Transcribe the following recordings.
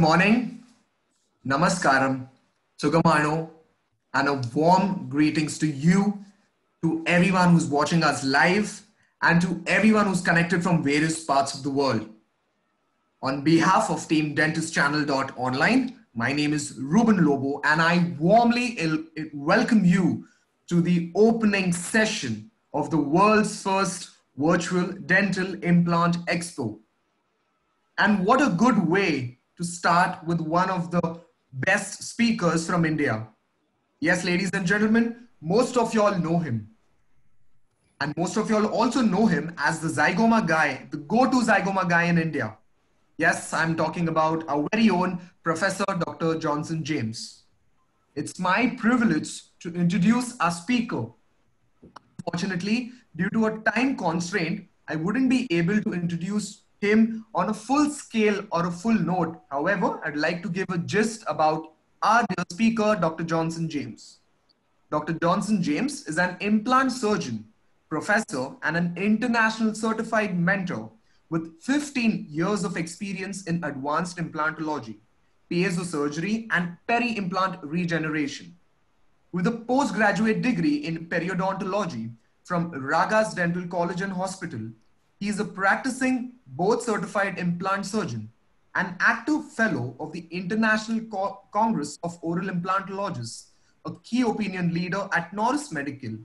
Morning, Namaskaram, Sugamano, and a warm greetings to you, to everyone who's watching us live, and to everyone who's connected from various parts of the world. On behalf of Team Dentist Channel.online, my name is Ruben Lobo, and I warmly welcome you to the opening session of the world's first virtual dental implant expo. And what a good way to start with one of the best speakers from India. Yes, ladies and gentlemen, most of y'all know him. And most of y'all also know him as the Zygoma guy, the go-to Zygoma guy in India. Yes, I'm talking about our very own Professor Dr. Johnson James. It's my privilege to introduce our speaker. Unfortunately, due to a time constraint, I wouldn't be able to introduce him on a full scale or a full note. However, I'd like to give a gist about our dear speaker, Dr. Johnson James. Dr. Johnson James is an implant surgeon, professor, and an international certified mentor with 15 years of experience in advanced implantology, piezo surgery, and peri-implant regeneration. With a postgraduate degree in periodontology from Ragas Dental College and Hospital, he is a practicing board certified implant surgeon, an active fellow of the International Co Congress of Oral Implantologists, a key opinion leader at Noris Medical,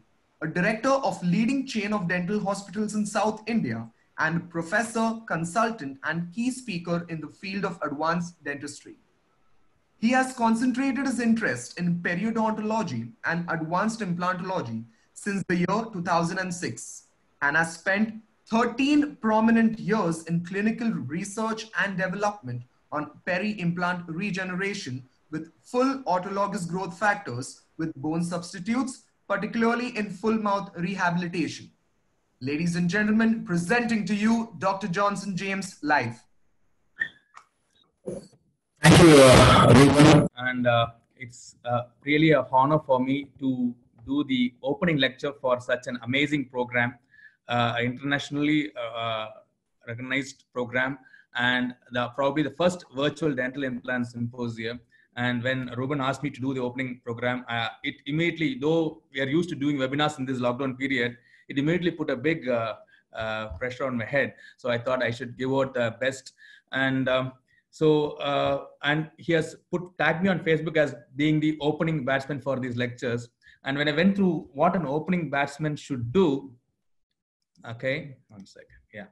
a director of leading chain of dental hospitals in South India, and professor, consultant, and key speaker in the field of advanced dentistry. He has concentrated his interest in periodontology and advanced implantology since the year 2006 and has spent 13 prominent years in clinical research and development on peri-implant regeneration with full autologous growth factors with bone substitutes, particularly in full mouth rehabilitation. Ladies and gentlemen, presenting to you Dr. Johnson James live. Thank you, uh, Ruben. And uh, it's uh, really a honor for me to do the opening lecture for such an amazing program, internationally uh, recognized program, and the, probably the first virtual dental implant symposium. And when Ruben asked me to do the opening program, uh, it immediately, though we are used to doing webinars in this lockdown period, it immediately put a big uh, uh, pressure on my head. So I thought I should give out the best. And um, so, uh, and he has put tagged me on Facebook as being the opening batsman for these lectures. And when I went through what an opening batsman should do, okay, one second, yeah.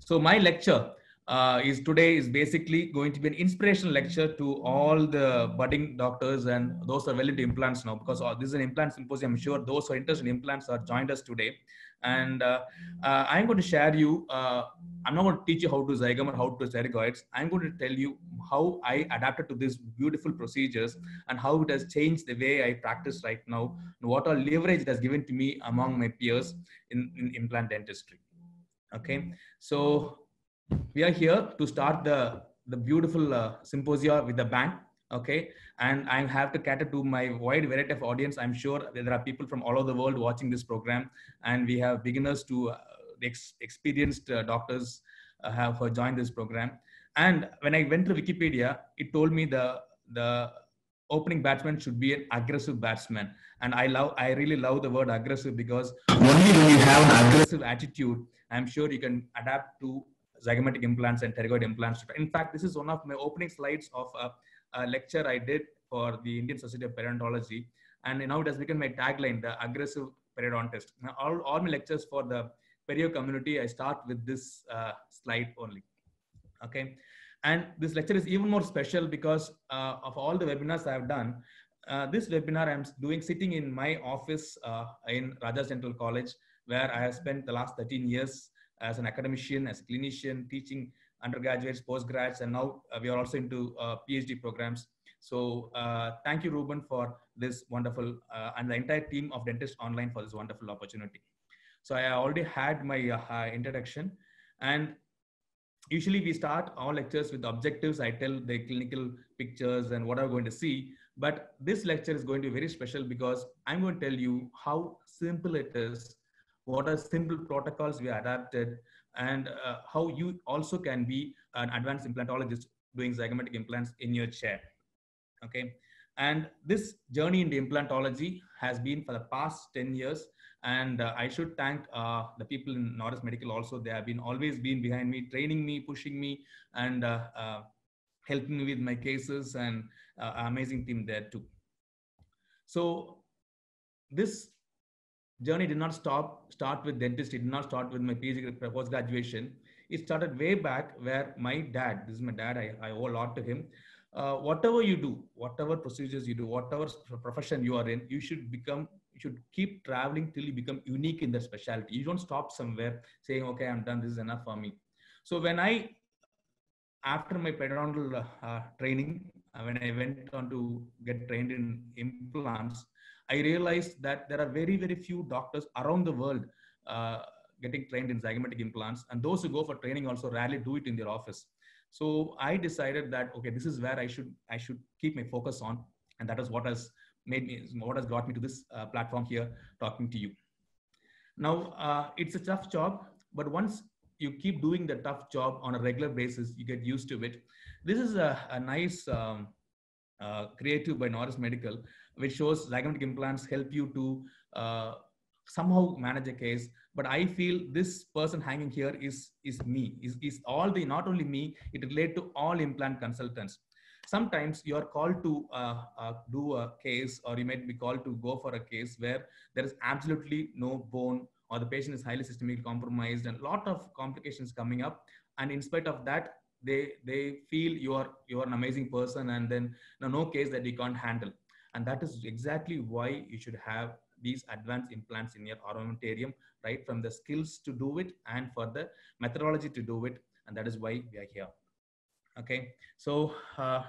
So my lecture uh, is today is basically going to be an inspirational lecture to all the budding doctors and those are well into implants now because uh, this is an implant symposium. I'm sure those who are interested in implants are joined us today. And uh, uh I'm going to share you, uh, I'm not going to teach you how to zygom or how to zygoids. I'm going to tell you how I adapted to these beautiful procedures and how it has changed the way I practice right now and what all leverage it has given to me among my peers in, in implant dentistry. Okay, so we are here to start the the beautiful uh, symposia with the bang okay? And i have to cater to my wide variety of audience. I'm sure there are people from all over the world watching this program and we have beginners to uh, ex experienced uh, doctors uh, have joined this program. And when i went to wikipedia it told me the the opening batsman should be an aggressive batsman. And i love i really love the word aggressive because only when you have an aggressive attitude i'm sure you can adapt to zygomatic implants and pterygoid implants. In fact, this is one of my opening slides of a, a lecture I did for the Indian Society of Periodontology. And now it has become my tagline, the aggressive periodontist. Now, all, all my lectures for the perio community, I start with this uh, slide only. Okay. And this lecture is even more special because uh, of all the webinars I have done. Uh, this webinar I'm doing sitting in my office uh, in Ragas Dental College, where I have spent the last 13 years as an academician, as a clinician, teaching undergraduates, postgrads, and now uh, we are also into uh, PhD programs. So uh, thank you, Ruben, for this wonderful, and the entire team of Dentist Online for this wonderful opportunity. So I already had my introduction, and usually we start our lectures with objectives. I tell the clinical pictures and what I'm going to see. But this lecture is going to be very special because I'm going to tell you how simple it is what are simple protocols we adapted and uh, how you also can be an advanced implantologist doing zygomatic implants in your chair. Okay. And this journey into implantology has been for the past 10 years. And uh, I should thank uh, the people in Noris Medical also. They have been always been behind me, training me, pushing me, and uh, uh helping me with my cases and uh, amazing team there too. So this journey did not stop, start with dentist. It did not start with my PhD post graduation. It started way back where my dad, this is my dad, I, I owe a lot to him uh, whatever you do, whatever procedures you do, whatever profession you are in, you should become, you should keep traveling till you become unique in the specialty. You don't stop somewhere saying, okay, I'm done, this is enough for me. So when I, after my periodontal uh, training, uh, when I went on to get trained in implants, I realized that there are very, very few doctors around the world uh, getting trained in zygomatic implants. And those who go for training also rarely do it in their office. So I decided that okay, this is where I should I should keep my focus on, and that is what has made me what has got me to this uh, platform here talking to you. Now uh, it's a tough job, but once you keep doing the tough job on a regular basis, you get used to it. This is a, a nice um, creative by Noris Medical, which shows zygomatic implants help you to uh, somehow manage a case. But i feel this person hanging here is is me is, is all the not only me it relate to all implant consultants. Sometimes you are called to uh, uh, do a case or you might be called to go for a case where there is absolutely no bone or the patient is highly systemically compromised and a lot of complications coming up. And in spite of that they they feel you are you are an amazing person and then no, no case that you can't handle and that is exactly why you should have these advanced implants in your armamentarium, right? From the skills to do it and for the methodology to do it. And that is why we are here. Okay. So uh,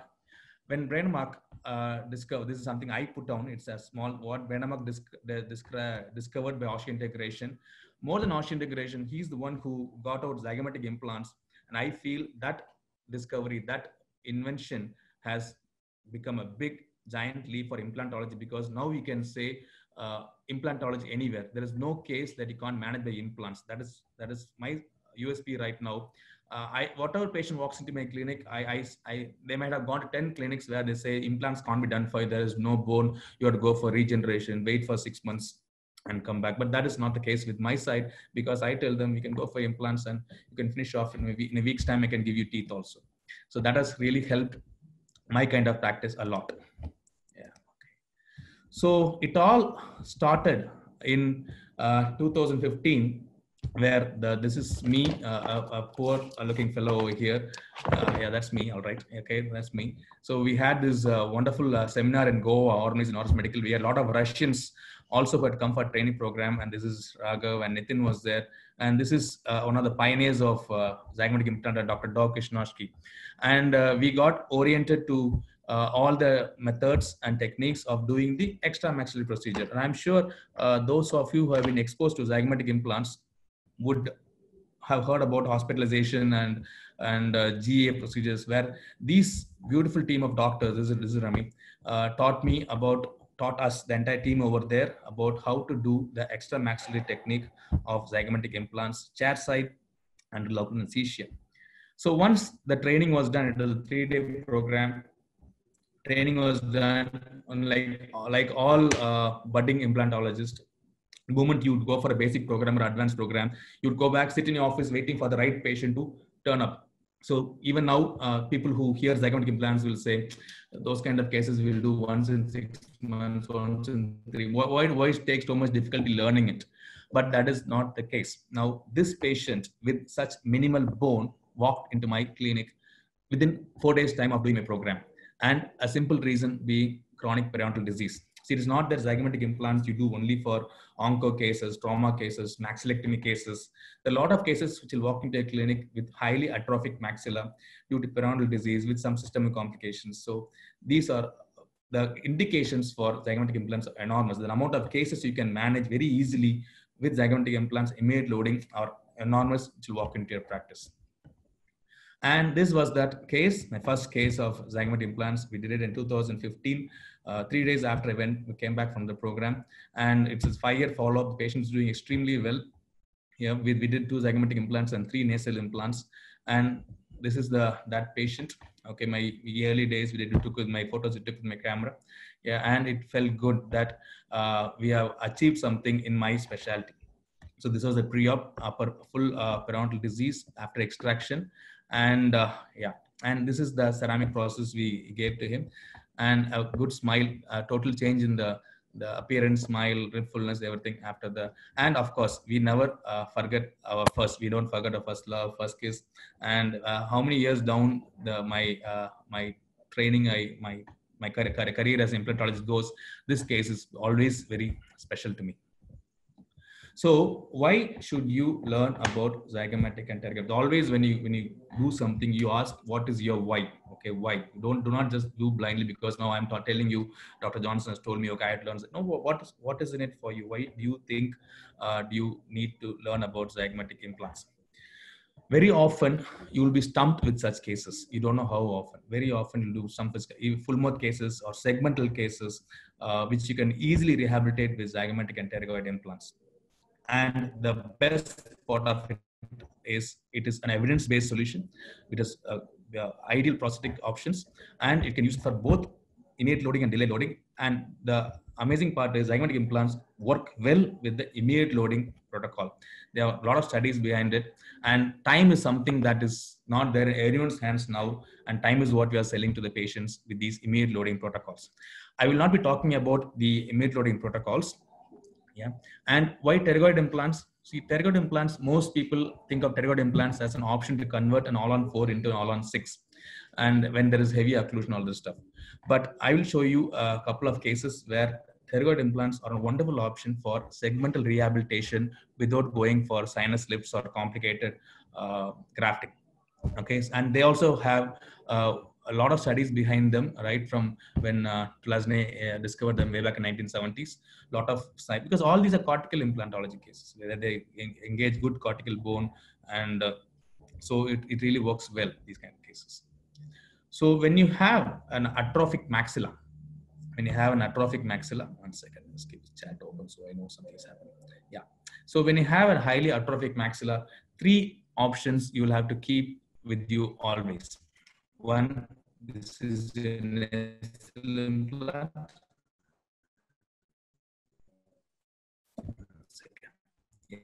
when Brånemark uh, discovered, this is something I put down, it's a small, what Brånemark disc, disc, discovered by osseointegration. More than osseointegration, he's the one who got out zygomatic implants. And I feel that discovery, that invention has become a big giant leap for implantology because now we can say uh, implantology anywhere. There is no case that you can't manage the implants. That is that is my USP right now. Uh, I whatever patient walks into my clinic, I, I, I they might have gone to ten clinics where they say implants can't be done for you. There is no bone. You have to go for regeneration. Wait for six months and come back. But that is not the case with my side because I tell them you can go for implants and you can finish off in a, week, in a week's time. I can give you teeth also. So that has really helped my kind of practice a lot. Yeah. Okay. So it all started in uh, 2015 where the this is me uh, a, a, poor looking fellow over here uh, yeah that's me all right okay that's me so we had this uh, wonderful uh, seminar in goa organized in Noris medical we had a lot of russians also had come for training program and this is raghav and nitin was there and this is uh, one of the pioneers of uh, zygomatic implant dr dog Kishnashki. and we got oriented to uh, all the methods and techniques of doing the extra maxillary procedure. And I'm sure uh, those of you who have been exposed to zygomatic implants would have heard about hospitalization and and uh, GA procedures, where these beautiful team of doctors, this is, this is Rami, uh, taught me about taught us the entire team over there about how to do the extra maxillary technique of zygomatic implants, chair side, and local anesthesia. So once the training was done, it was a three-day program. Training was done on like like all uh, budding implantologists the moment you'd go for a basic program or advanced program. You'd go back sit in your office waiting for the right patient to turn up so even now uh, people who hear zygomatic implants will say those kind of cases we'll do once in six months once in three. Why, why it takes so much difficulty learning it? But that is not the case. Now this patient with such minimal bone walked into my clinic within four days time of doing my program. And a simple reason being chronic periodontal disease. See, it is not that zygomatic implants you do only for onco cases, trauma cases, maxillectomy cases. There are a lot of cases which will walk into a clinic with highly atrophic maxilla due to periodontal disease with some systemic complications. So these are the indications for zygomatic implants are enormous. The amount of cases you can manage very easily with zygomatic implants, immediate loading are enormous, will walk into your practice. And this was that case, my first case of zygomatic implants. We did it in 2015. Uh, three days after I went, we came back from the program. And it's a five-year follow-up. The patient's doing extremely well. Yeah, we, we did two zygomatic implants and three nasal implants. And this is the that patient. Okay, my early days we did took with my photos, it took with my camera. Yeah, and it felt good that uh, we have achieved something in my specialty. So this was a pre-op upper full uh, periodontal disease after extraction, and uh, yeah, and this is the ceramic process we gave to him, and a good smile, a total change in the the appearance, smile, fullness, everything after the, and of course, we never uh, forget our first, we don't forget our first love, first kiss. And uh, how many years down the, my, uh, my training, I, my, my career, career as implantologist goes, this case is always very special to me. So why should you learn about zygomatic and pterygoid? Always when you when you do something, you ask what is your why. Okay, why? Don't do not just do blindly because now I'm telling you, Dr. Johnson has told me, okay, I had learned. No, what is what is in it for you? Why do you think uh, do you need to learn about zygomatic implants? Very often you will be stumped with such cases. You don't know how often. Very often you'll do some full mouth cases or segmental cases, uh, which you can easily rehabilitate with zygomatic and pterygoid implants and the best part of it is it is an evidence-based solution. It is uh, ideal prosthetic options. And it can use for both innate loading and delayed loading. And the amazing part is zygomatic implants work well with the immediate loading protocol. There are a lot of studies behind it. And time is something that is not there in anyone's hands now. And time is what we are selling to the patients with these immediate loading protocols. I will not be talking about the immediate loading protocols yeah. And why pterygoid implants? See, pterygoid implants, most people think of pterygoid implants as an option to convert an all-on four into an all-on six. And when there is heavy occlusion, all this stuff. But I will show you a couple of cases where pterygoid implants are a wonderful option for segmental rehabilitation without going for sinus lifts or complicated uh, grafting. Okay, and they also have uh, a lot of studies behind them, right? From when uh, uh, discovered them way back in 1970s, a lot of because all these are cortical implantology cases where they engage good cortical bone, and uh, so it, it really works well these kind of cases. So when you have an atrophic maxilla, when you have an atrophic maxilla, one second, let's keep the chat open so I know something is happening. Yeah. So when you have a highly atrophic maxilla, three options you will have to keep with you always one, this is a nasal implant. Yeah.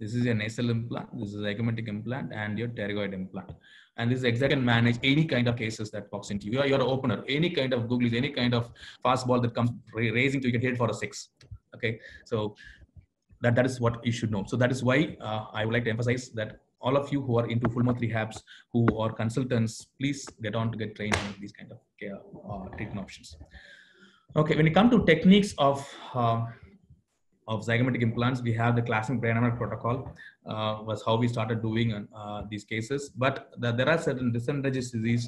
This is a nasal implant, this is zygomatic implant, and your pterygoid implant. And this exact can manage any kind of cases that pops into you. You're, an opener, any kind of googlies, any kind of fastball that comes raising to you can hit for a six. Okay, so that, that is what you should know. So that is why uh, I would like to emphasize that all of you who are into full mouth rehabs, who are consultants, please get on to get trained in these kind of care, uh, treatment options. Okay, when it comes to techniques of uh, of zygomatic implants, we have the classic Brånemark protocol uh, was how we started doing uh, these cases. But the, there are certain disadvantages to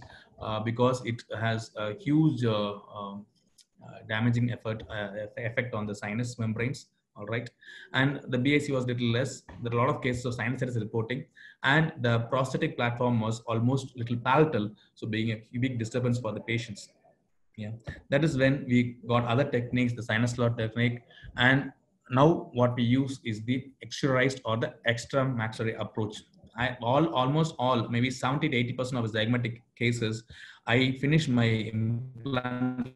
uh, because it has a huge uh, um, damaging effort effect on the sinus membranes all right. And the bac was little less. There are a lot of cases of sinusitis reporting. And the prosthetic platform was almost little palatal so being a big disturbance for the patients. Yeah. That is when we got other techniques the sinus slot technique. And now what we use is the exteriorized or the extra maxillary approach. I, all almost all maybe 70 to 80 percent of the zygomatic cases i finish my implant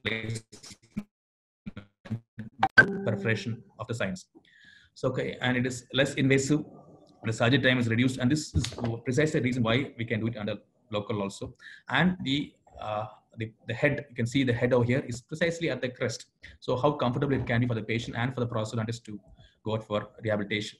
perforation of the sinus. So, okay, and it is less invasive. The surgery time is reduced, and this is precisely the reason why we can do it under local also. And the uh, the, the head, you can see the head over here is precisely at the crest. So how comfortable it can be for the patient and for the prosthodontist to go out for rehabilitation.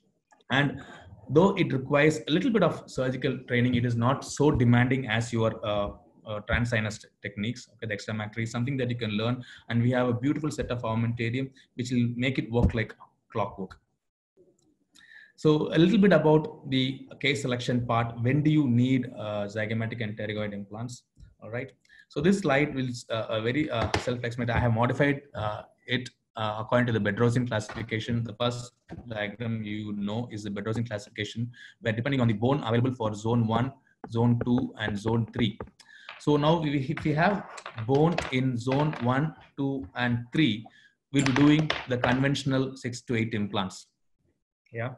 And though it requires a little bit of surgical training, it is not so demanding as your uh, uh, transsinus techniques. Okay, the is something that you can learn, and we have a beautiful set of armamentarium which will make it work like clockwork. So a little bit about the case selection part. When do you need uh, zygomatic and pterygoid implants? All right. So this slide will uh, very uh, self-explanatory. I have modified uh, it uh, according to the Bedrossian classification. The first diagram you know is the Bedrossian classification, where depending on the bone available for zone one, zone two, and zone three, so now if we have bone in zone one, two, and three, we'll be doing the conventional six to eight implants. Yeah.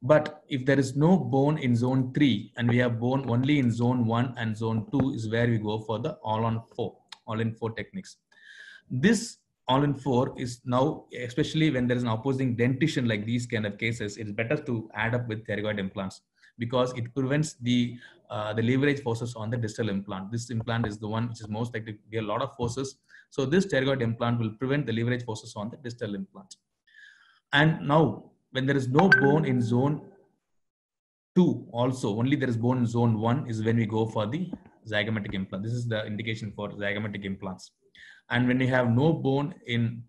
But if there is no bone in zone three and we have bone only in zone one and zone two is where we go for the all on four, all in four techniques. This all in four is now, especially when there is an opposing dentition like these kind of cases, it's better to add up with pterygoid implants because it prevents the uh, the leverage forces on the distal implant. This implant is the one which is most likely to be a lot of forces. So this pterygoid implant will prevent the leverage forces on the distal implant. And now when there is no bone in zone two also only there is bone in zone one is when we go for the zygomatic implant this is the indication for zygomatic implants and when we have no bone in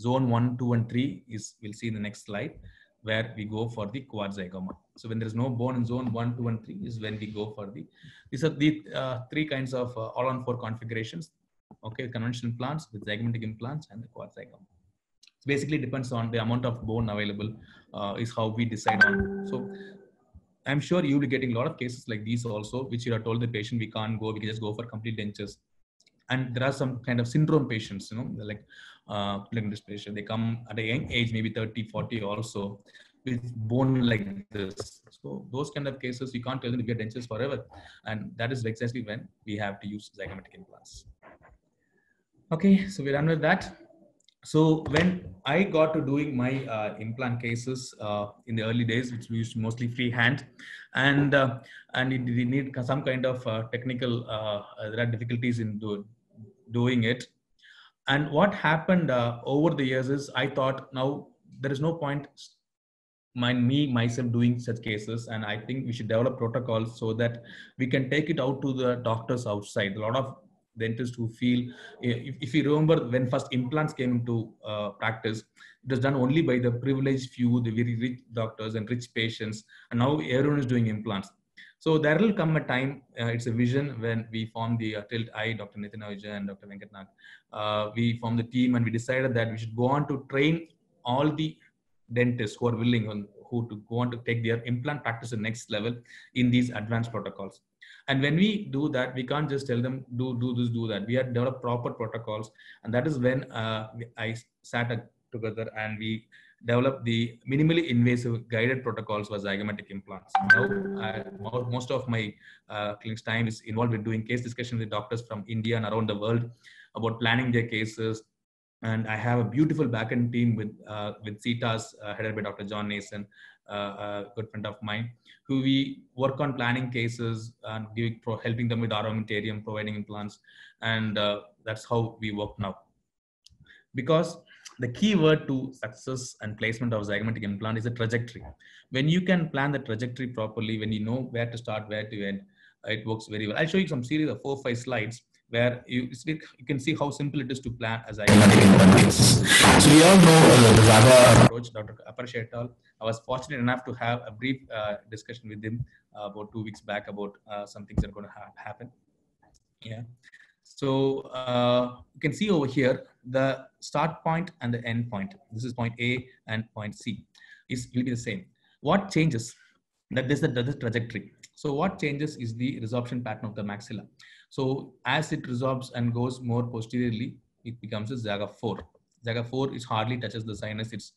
zone one two and three is we'll see in the next slide where we go for the quad zygoma so when there is no bone in zone one two and three is when we go for the these are the uh, three kinds of uh, all on four configurations okay conventional implants the zygomatic implants and the quad zygoma basically depends on the amount of bone available uh, is how we decide on. So I'm sure you'll be getting a lot of cases like these also, which you are told the patient we can't go, we can just go for complete dentures. And there are some kind of syndrome patients, you know, like uh, patient. They come at a young age, maybe 30, 40 also, with bone like this. So those kind of cases, you can't tell them to get dentures forever. And that is exactly when we have to use zygomatic implants. Okay, so we're done with that so when I got to doing my uh, implant cases uh, in the early days, which we used mostly freehand, and uh, and it, it need some kind of uh, technical uh, there are difficulties in do, doing it. And what happened uh, over the years is I thought now there is no point mind me myself doing such cases and i think we should develop protocols so that we can take it out to the doctors outside a lot of dentists who feel if, if you remember when first implants came into uh, practice it was done only by the privileged few the very rich doctors and rich patients and now everyone is doing implants so there will come a time, uh, it's a vision when we formed the uh, Tilt I, Dr. Nitin Ahuja and Dr. Venkat Nag. Uh, we formed the team and we decided that we should go on to train all the dentists who are willing on who to go on to take their implant practice to the next level in these advanced protocols. And when we do that, we can't just tell them do do this, do that. We have developed proper protocols, and that is when uh, I sat together and we developed the minimally invasive guided protocols for zygomatic implants. Now, most of my uh, clinics time is involved with doing case discussions with doctors from India and around the world about planning their cases. And I have a beautiful backend team with uh, with CETAS uh, headed by Dr. John Nason, uh, a good friend of mine, who we work on planning cases and giving, pro, helping them with armamentarium, providing implants, and uh, that's how we work now. Because the key word to success and placement of zygomatic implant is a trajectory. When you can plan the trajectory properly, when you know where to start, where to end, it works very well. I'll show you some series of four, five slides where you, you can see how simple it is to plan as I So we all know uh, the Zaga approach, Dr. Aparsh et al. I was fortunate enough to have a brief uh, discussion with him uh, about two weeks back about uh, some things that are going to ha happen. Yeah. So uh, you can see over here the start point and the end point. This is point A and point C. Is will be the same. What changes? That is the, the trajectory. So what changes is the resorption pattern of the maxilla. So as it resorbs and goes more posteriorly, it becomes a Zaga 4. Zaga 4 is hardly touches the sinus. It's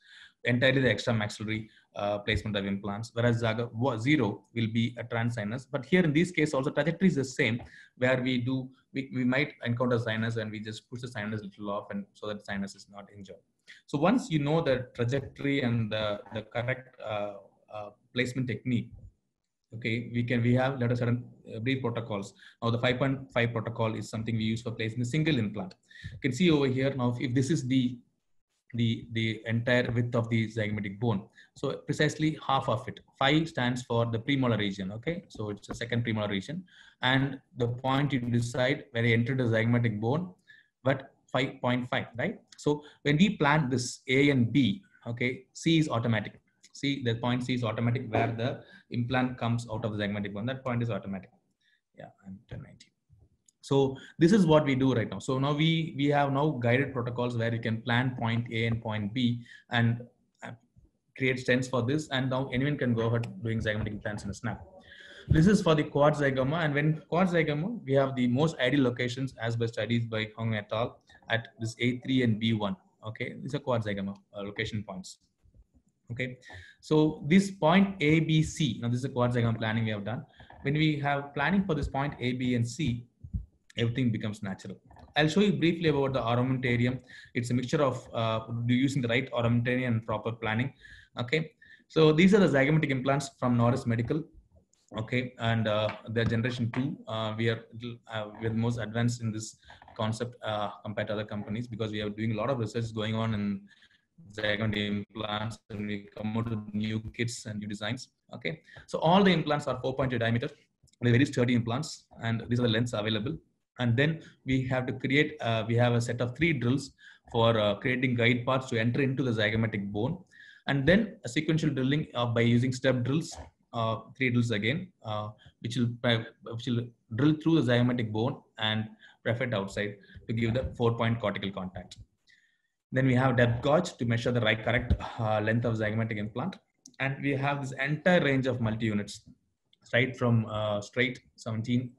entirely the extra maxillary uh, placement of implants, whereas Zaga 0 will be a transsinus. But here in this case also trajectory is the same, where we do, we, we might encounter sinus and we just push the sinus a little off and so that sinus is not injured. So once you know the trajectory and the, the correct uh, uh, placement technique, okay we can we have let us certain uh, brief protocols now the 5.5 protocol is something we use for placing a single implant you can see over here now if, if this is the the the entire width of the zygomatic bone so precisely half of it 5 stands for the premolar region okay so it's the second premolar region and the point you decide where you enter the zygomatic bone but 5.5 right so when we plant this a and b okay c is automatic See, the point C is automatic where the implant comes out of the zygomatic bone. That point is automatic. Yeah, I'm 1090. So this is what we do right now. So now we we have now guided protocols where you can plan point A and point B and uh, create stents for this. And now anyone can go ahead doing zygomatic plans in a snap. This is for the quad zygoma. And when quad zygoma, we have the most ideal locations as by studies by Hong et al. at this A3 and B1. Okay, these are quad zygoma uh, location points Okay, so this point A, B, C. Now this is a quadrigram planning we have done. When we have planning for this point A, B, and C, everything becomes natural. I'll show you briefly about the armamentarium. It's a mixture of uh, using the right armamentarium and proper planning. Okay, so these are the zygomatic implants from Noris Medical. Okay, and uh, are generation two. Uh, we are uh, we're the most advanced in this concept uh, compared to other companies because we are doing a lot of research going on in zygomatic implants and we come out with new kits and new designs. Okay, so all the implants are 4.2 diameter. They're very sturdy implants, and these are the lengths available and then we have to create uh, we have a set of three drills for uh, creating guide paths to enter into the zygomatic bone. And then a sequential drilling uh, by using step drills uh, three drills again uh, which will which will drill through the zygomatic bone and it outside to give the four point cortical contact. Then we have depth gauge to measure the right correct uh, length of zygomatic implant. And we have this entire range of multi units right from straight 17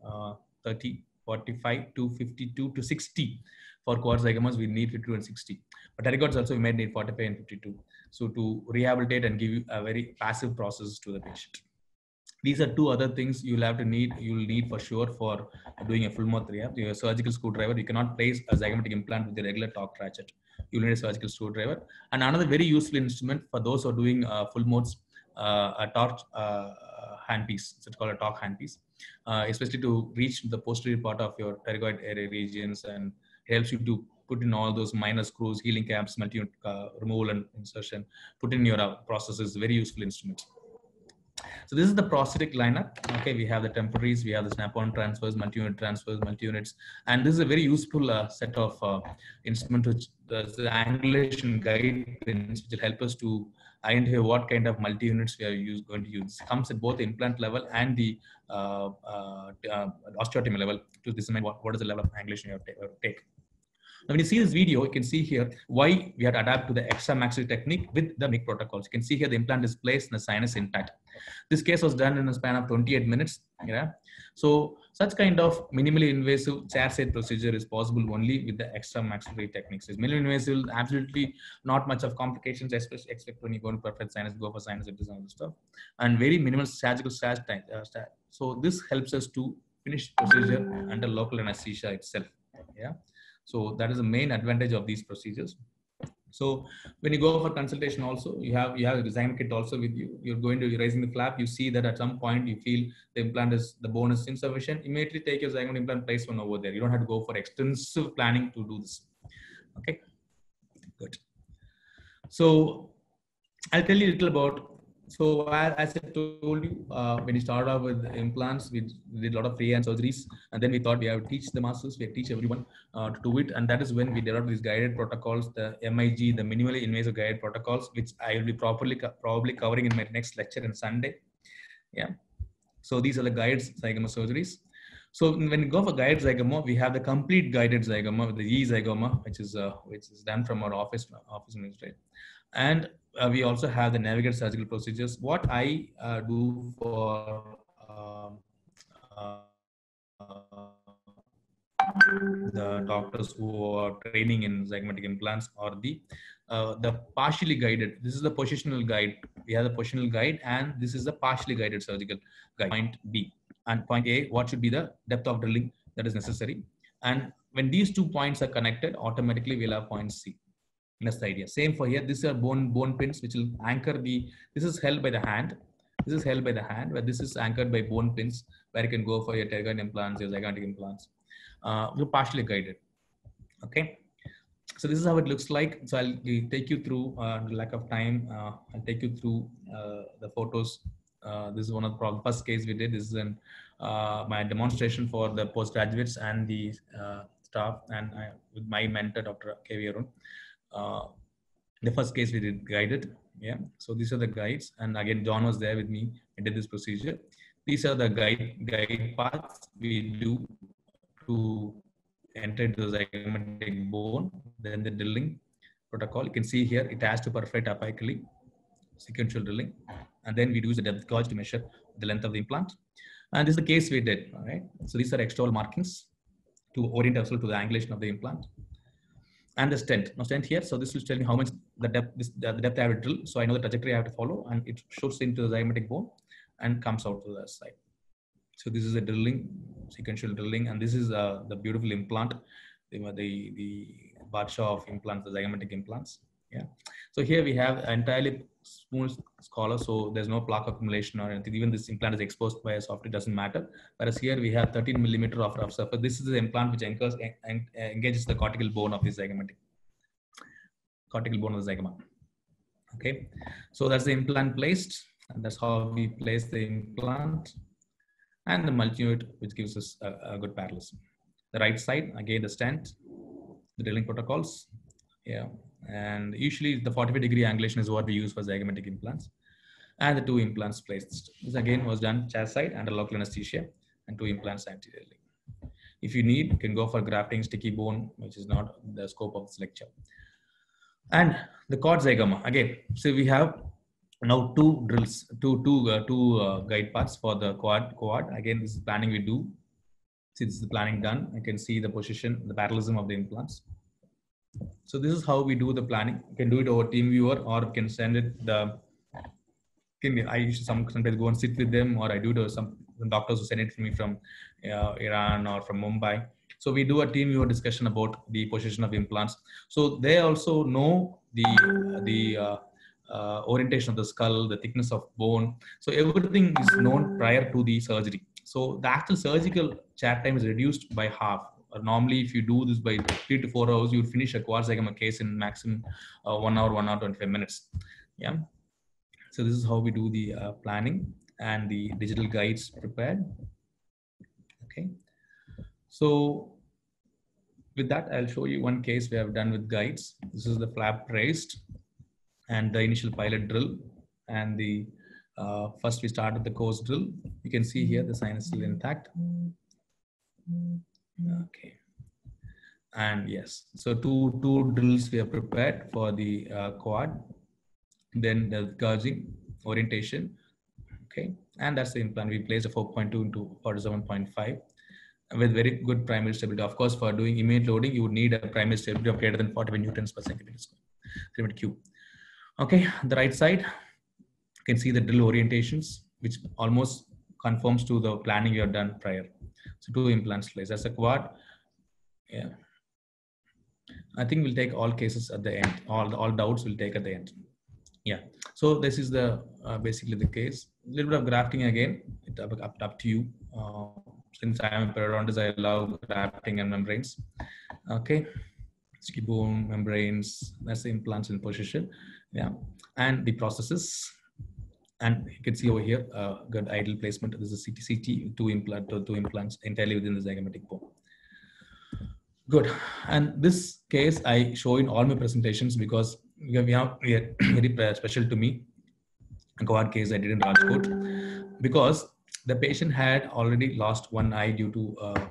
30 45 to 52 to 60. For quadrigomas, we need 52 and 60. But pterygoids also we might need 45 and 52. So to rehabilitate and give you a very passive process to the patient. These are two other things you'll have to need, you'll need for sure for doing a full mouth rehab. You have a surgical screwdriver. You cannot place a zygomatic implant with a regular torque ratchet. You'll need a surgical screwdriver. And another very useful instrument for those who are doing uh, full mouths, uh, a torque uh, handpiece. It's called a torque handpiece uh, especially to reach the posterior part of your pterygoid area regions and helps you to put in all those minor screws, healing caps, multi uh, removal and insertion, put in your uh, processes, very useful instrument. So this is the prosthetic lineup. Okay, we have the temporaries, we have the snap-on transfers, multi-unit transfers, multi-units, and this is a very useful uh, set of uh, instruments which the, the angulation guide which will help us to identify what kind of multi-units we are use, going to use. It comes at both the implant level and the uh, uh, uh osteotomy level to determine what, what is the level of angulation you have to take. Now, when you see this video, you can see here why we had to adapt to the extra maxillary technique with the MIG protocols. You can see here the implant is placed and the sinus intact. This case was done in a span of 28 minutes. Yeah. So such kind of minimally invasive chair side procedure is possible only with the extra maxillary techniques. It's minimally invasive, absolutely not much of complications, especially expect when you go to perfect sinus, go for sinus and stuff, and very minimal surgical stage time. Uh, so this helps us to finish procedure under local anesthesia itself. Yeah. So that is the main advantage of these procedures. So when you go for consultation also, you have you have a design kit also with you. You're going to raising the flap. You see that at some point you feel the implant is the bone is insufficient. Immediately take your zygomatic implant, place one over there. You don't have to go for extensive planning to do this. Okay, good. So I'll tell you a little about so as I told you, uh, when we started off with implants, we did a lot of freehand surgeries, and then we thought we have to teach the masters, we have to teach everyone uh, to do it, and that is when we developed these guided protocols, the MIG, the minimally invasive guided protocols, which I will be properly probably covering in my next lecture on Sunday. Yeah. So these are the guides zygoma surgeries. So when we go for guided zygoma, we have the complete guided zygoma the E zygoma, which is uh, which is done from our office office ministry, and uh, we also have the navigate surgical procedures. What I uh, do for um, uh, the doctors who are training in zygomatic implants or the uh, the partially guided. This is the positional guide. We have the positional guide, and this is the partially guided surgical guide. Point B and point A. What should be the depth of drilling that is necessary? And when these two points are connected, automatically we'll have point C. That's the idea. Same for here. These are bone bone pins which will anchor the. This is held by the hand. This is held by the hand, but this is anchored by bone pins where you can go for your pterygoid implants, your zygomatic implants. Uh, we're partially guided. Okay. So this is how it looks like. So I'll take you through. Uh, lack of time, uh, I'll take you through uh, the photos. Uh, this is one of the first case we did. This is an, uh, my demonstration for the postgraduates and the uh, staff, and I, with my mentor, Dr. K.V. Arun. Uh, the first case we did guided. Yeah. So these are the guides. And again, John was there with me and did this procedure. These are the guide guide paths we do to enter the zygomatic bone. Then the drilling protocol. You can see here it has to perfect apically, sequential drilling. And then we use the depth gauge to measure the length of the implant. And this is the case we did. All right. So these are external markings to orient ourselves to the angulation of the implant. And the stent. Now stent here, so this will tell me how much the depth, this, the depth I have to drill. So I know the trajectory I have to follow, and it shoots into the zygomatic bone and comes out to the side. So this is a drilling, sequential drilling, and this is uh, the beautiful implant, the the, the of implants, the zygomatic implants. Yeah. So here we have entirely smooth scholar, so there's no plaque accumulation or anything. Even this implant is exposed by a soft, it doesn't matter. Whereas here we have 13 millimeter of rough surface. This is the implant which engages, engages the cortical bone of the zygomatic, cortical bone of the zygoma. Okay, so that's the implant placed, and that's how we place the implant, and the multi-unit, which gives us a, a good parallelism. The right side, again, the stent, the drilling protocols, yeah, and usually the 45 degree angulation is what we use for zygomatic implants. And the two implants placed. This again was done chest side under local anesthesia and two implants anteriorly. If you need, you can go for grafting sticky bone, which is not the scope of this lecture. And the quad zygoma, again, so we have now two drills, two, two, uh, two uh, guide paths for the quad, quad. Again, this is planning we do. See, this is the planning done. I can see the position, the parallelism of the implants. So this is how we do the planning. You can do it over TeamViewer or can send it the. Can, I some, sometimes go and sit with them or I do to some, some doctors who send it to me from uh, Iran or from Mumbai. So we do a TeamViewer discussion about the position of implants. So they also know the the uh, uh, orientation of the skull, the thickness of bone. So everything is known prior to the surgery. So the actual surgical chat time is reduced by half normally if you do this by three to four hours, you would finish a quad zygoma case in maximum uh, one hour, one hour, 25 minutes. Yeah. So this is how we do the uh, planning and the digital guides prepared. Okay. So with that, I'll show you one case we have done with guides. This is the flap raised and the initial pilot drill and the uh, first we started the course drill. You can see here the sign is still intact. Okay. And yes, so two, two drills we have prepared for the uh, quad, then the gauging orientation. Okay. And that's the implant. We placed a 4.2 into 47.5 with very good primary stability. Of course, for doing image loading, you would need a primary stability of greater than 45 newtons per centimeter square, cube. Okay, the right side, you can see the drill orientations, which almost conforms to the planning you have done prior. So two implants placed. That's a quad. Yeah. I think we'll take all cases at the end. All all doubts we'll take at the end. Yeah. So this is the uh, basically the case. A little bit of grafting again. It up, up, up to you. Uh, since I am a periodontist, I love grafting and membranes. Okay. Skin bone membranes. That's the implants in position. Yeah. And the processes and you can see over here, uh, good ideal placement. This is CT, two implant, two implants entirely within the zygomatic bone. Good. And this case I show in all my presentations because we have, we have very special to me. A quad case I did in Rajkot because the patient had already lost one eye due to uh,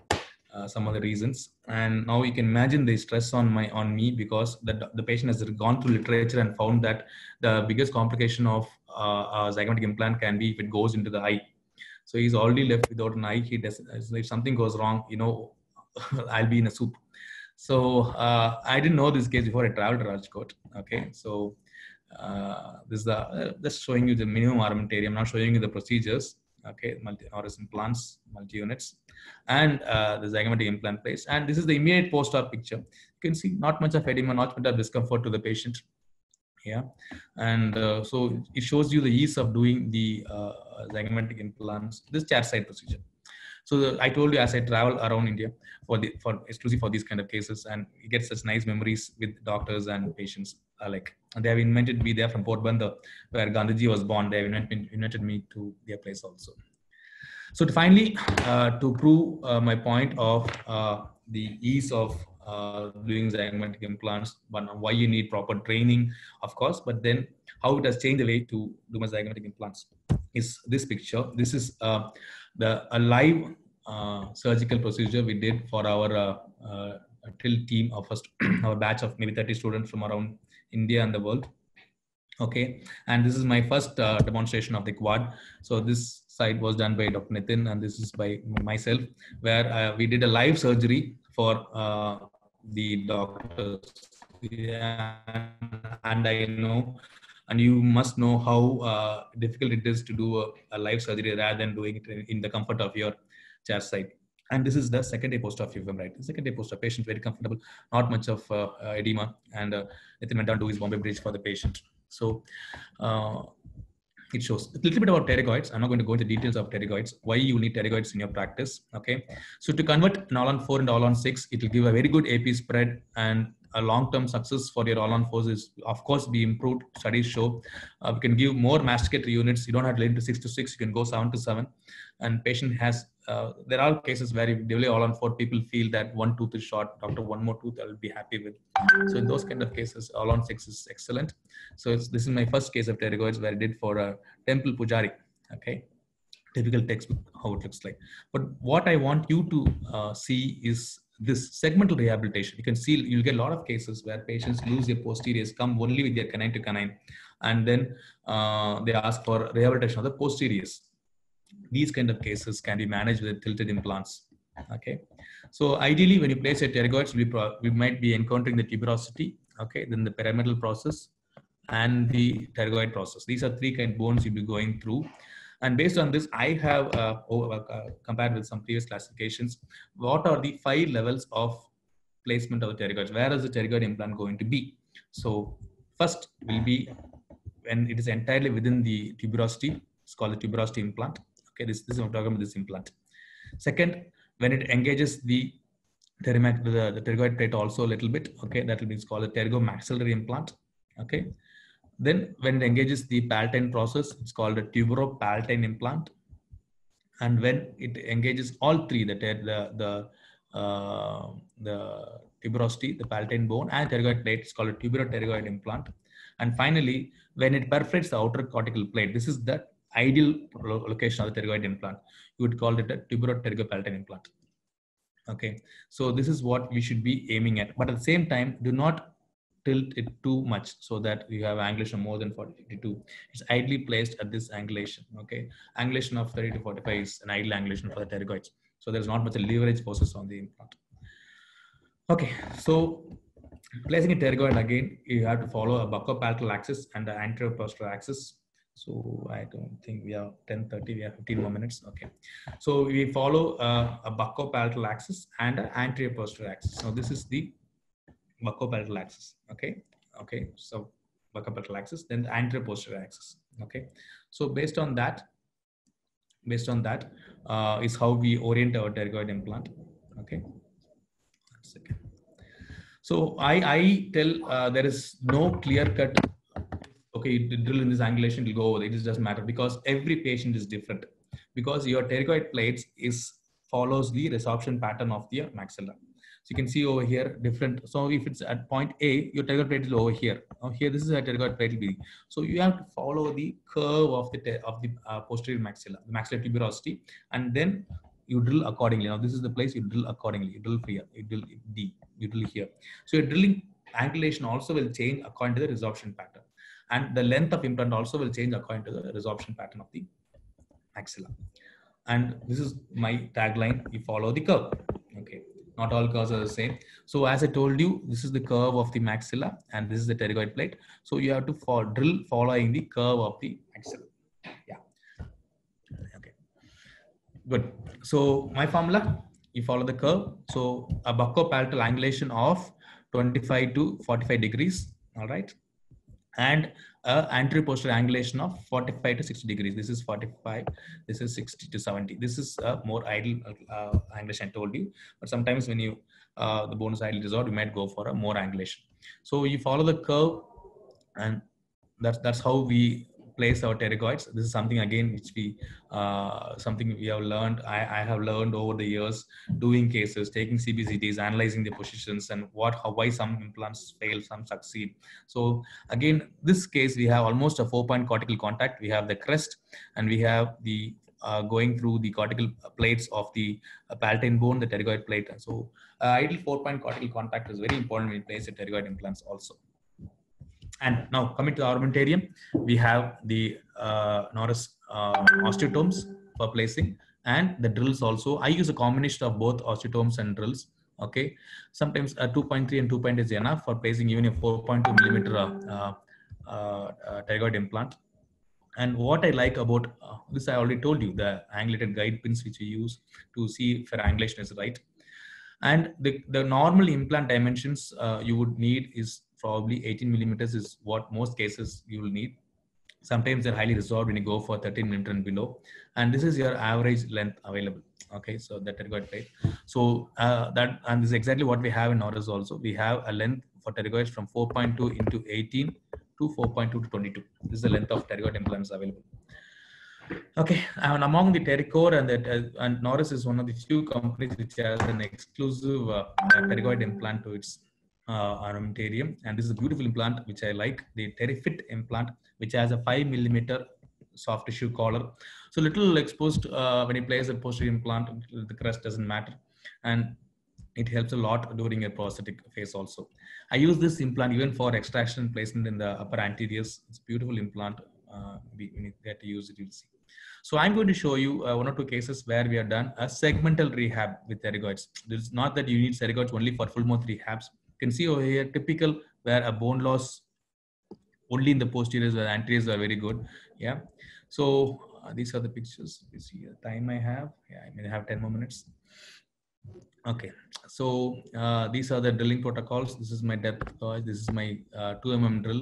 uh, some other reasons. And now you can imagine the stress on my on me because the, the patient has gone through literature and found that the biggest complication of uh, a zygomatic implant can be if it goes into the eye. So he's already left without an eye. He does if something goes wrong you know i'll be in a soup. So uh, i didn't know this case before i traveled to rajkot okay? So uh, this is the uh, just showing you the minimum armamentarium. I'm not showing you the procedures okay multi oris implants multi units and uh, the zygomatic implant place. And this is the immediate post-op picture. You can see not much of edema not much of discomfort to the patient. Yeah. And uh, so it shows you the ease of doing the uh, zygomatic implants this chair side procedure. So the, i told you as i travel around india for the for exclusive for these kind of cases and get such nice memories with doctors and patients like they have invented me there from Porbandar, where Gandhiji was born. They have invented, me to their place also. So to finally, uh, to prove uh, my point of uh, the ease of uh, doing zygomatic implants, but why you need proper training, of course, but then how it has changed the way to do my zygomatic implants is this picture. This is uh, the a live uh, surgical procedure we did for our till team, our first our batch of maybe 30 students from around India and the world. Okay, and this is my first uh, demonstration of the quad. So this side was done by Dr. Nitin, and this is by myself, where uh, we did a live surgery for uh, the doctors. Yeah, and I know, and you must know how uh, difficult it is to do a, a live surgery rather than doing it in, the comfort of your chair side. And this is the second day post-op UVM, right? The second day post-op patient very comfortable, not much of uh, edema, and uh, Nathan went down to his Bombay bridge for the patient. So uh, it shows a little bit about pterygoids. I'm not going to go into details of pterygoids, why you need pterygoids in your practice. Okay. So to convert an all on four and all on six, it will give a very good AP spread and a long-term success for your all on fours is of course be improved. Studies show uh, we can give more masticator units. You don't have to limit to six to six. You can go seven to seven and patient has uh, there are cases where if delay all on four, people feel that one tooth is short, doctor, one more tooth I'll be happy with. So in those kind of cases, all on six is excellent. So this is my first case of pterygoids where I did for a temple pujari. Okay, typical textbook how it looks like. But what I want you to uh, see is this segmental rehabilitation. You can see you'll get a lot of cases where patients lose their posteriors, come only with their canine to canine, and then uh, they ask for rehabilitation of the posteriors these kind of cases can be managed with tilted implants. Okay, so ideally, when you place a pterygoids, we, we might be encountering the tuberosity, okay, then the pyramidal process and the pterygoid process. These are three kind of bones you'll be going through. And based on this, I have uh, uh, compared with some previous classifications. What are the five levels of placement of the pterygoids? Where is the pterygoid implant going to be? So first will be when it is entirely within the tuberosity. It's called the tuberosity implant. Okay, this, this is I'm talking about this implant. Second, when it engages the pterymac, the, the pterygoid plate also a little bit, okay, that will be called a pterygomaxillary implant. Okay. Then when it engages the palatine process, it's called a tuberopalatine implant. And when it engages all three, the the the uh, the tuberosity, the palatine bone, and pterygoid plate, it's called a tuberopterygoid implant. And finally, when it perforates the outer cortical plate, this is the ideal location of the pterygoid implant. You would call it a tuberopterygopalatine implant. Okay, so this is what we should be aiming at. But at the same time, do not tilt it too much so that you have angulation more than 40, 52. It's ideally placed at this angulation. Okay, angulation of 30 to 45 is an ideal angulation for the pterygoids. So there's not much leverage forces on the implant. Okay, so placing a pterygoid again, you have to follow a buccopalatal axis and the anterior posterior axis so I don't think we have 10:30. We have 15 more minutes. Okay. So we follow uh, a buccopalatal axis and an anterior posterior axis. So this is the buccopalatal axis. Okay. Okay. So buccopalatal axis, then the anterior posterior axis. Okay. So based on that, based on that uh, is how we orient our pterygoid implant. Okay. So I, I tell uh, there is no clear cut okay, drill in this angulation, it will go over. It just doesn't matter because every patient is different. Because your pterygoid plates is follows the resorption pattern of the maxilla. So you can see over here different. So if it's at point A, your pterygoid plate is over here. Now here, this is a pterygoid plate B. So you have to follow the curve of the of the uh, posterior maxilla, the maxillary tuberosity, and then you drill accordingly. Now this is the place you drill accordingly. You drill here, you drill D, you drill here. So your drilling angulation also will change according to the resorption pattern and the length of implant also will change according to the resorption pattern of the maxilla. And this is my tagline, you follow the curve. Okay, not all curves are the same. So as I told you, this is the curve of the maxilla and this is the pterygoid plate. So you have to drill following the curve of the maxilla. Yeah. Okay. Good. So my formula, you follow the curve. So a buccopalatal angulation of 25 to 45 degrees. All right and uh, anterior posterior angulation of 45 to 60 degrees. This is 45, this is 60 to 70. This is a more ideal uh, angulation I told you, but sometimes when you uh, the bonus ideal resort, you might go for a more angulation. So you follow the curve and that's, that's how we place our pterygoids. This is something again which we uh, something we have learned. I, I, have learned over the years doing cases, taking CBCTs, analyzing the positions, and what how why some implants fail, some succeed. So again, this case we have almost a four-point cortical contact. We have the crest, and we have the uh, going through the cortical plates of the uh, palatine bone, the pterygoid plate. So, uh, ideal four-point cortical contact is very important when place the pterygoid implants also. And now coming to the armamentarium, we have the uh, Noris uh, osteotomes for placing and the drills also. I use a combination of both osteotomes and drills. Okay, sometimes a 2.3 and 2.8 is enough for placing even a 4.2 millimeter uh, uh, uh, implant. And what I like about uh, this, I already told you the angulated guide pins which we use to see if angulation is right. And the, the normal implant dimensions uh, you would need is probably 18 millimeters is what most cases you will need. Sometimes they're highly resolved when you go for 13 millimeter and below. And this is your average length available. Okay, so that pterygoid plate. So uh, that and this is exactly what we have in Noris also. We have a length for pterygoids from 4.2 into 18 to 4.2 to 22. This is the length of pterygoid implants available. Okay, and among the Terricore and that and Noris is one of the few companies which has an exclusive uh, pterygoid implant to its uh, armamentarium, and this is a beautiful implant which I like, the PteryFit implant, which has a five millimeter soft tissue collar. So little exposed uh, when you place a posterior implant, the crest doesn't matter, and it helps a lot during a prosthetic phase also. I use this implant even for extraction placement in the upper anteriors. It's a beautiful implant. Uh, we, get to use it, you'll see. So I'm going to show you uh, one or two cases where we have done a segmental rehab with pterygoids. It's not that you need pterygoids only for full mouth rehabs. Can see over here, typical where a bone loss only in the posteriors where anteriors are very good. Yeah. So uh, these are the pictures. You see the time I have. Yeah, I may have 10 more minutes. Okay, so uh, these are the drilling protocols. This is my depth. This is my uh, 2 mm drill.